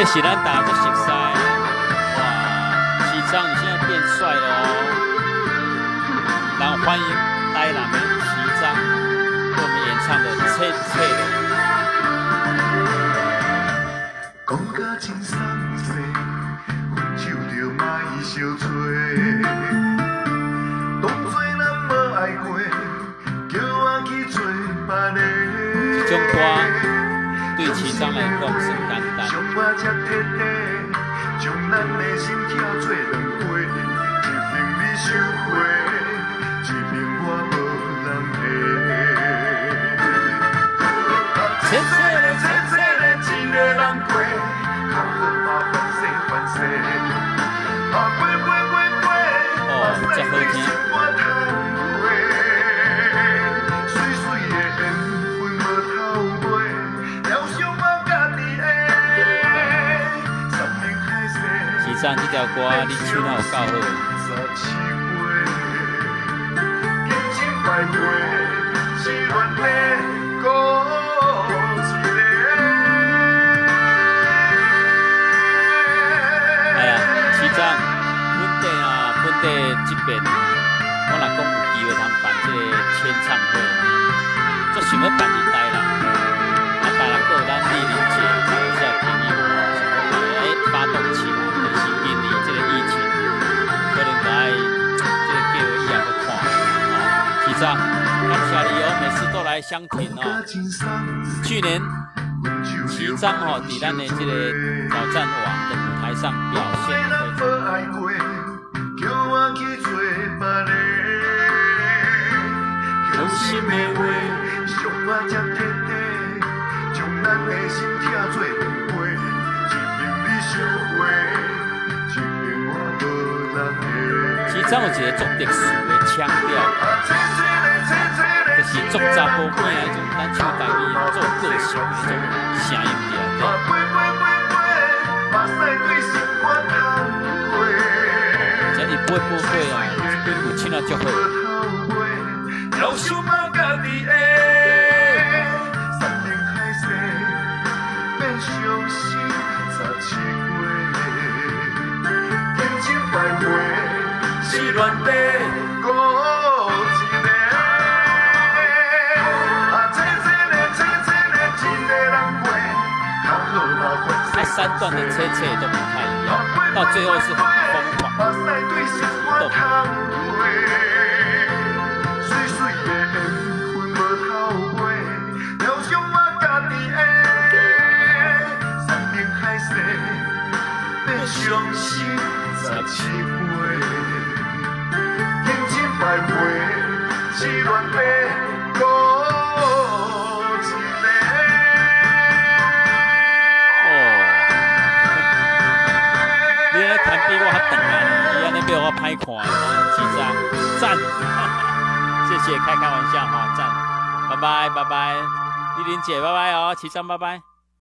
这是咱大家都熟悉，哇，西藏你现在变帅了哦，然后欢迎台南的西藏为我们演唱的《切切的》。讲甲真伤心，分手着莫小吹，当作咱无爱过，叫我去做别个。这种歌。对其中来讲是简单。上这条歌，你唱得有够好。哎呀，市长，本地啊，本地这边，我若讲有机会通办这个签唱会，就想要办一代啦。是啊，感谢你哦，每次都来相挺哦。去年齐章哦，在咱的这个挑战网的舞台上表现非常好。有心的话，想我才天地，将咱的心拆做两块，一边你收回，一边我无人的。齐章有一个足特殊的腔调。就是做查甫囝迄种，咱唱台语做个性迄种声音调。这一杯杯杯哦，这杯有唱啊足好。是乱地。三段的车车都不太一样，到最后是很疯狂。被我拍垮，紧张，赞，谢谢，开开玩笑哈，赞，拜拜拜拜，丽玲姐拜拜哦，齐章拜拜。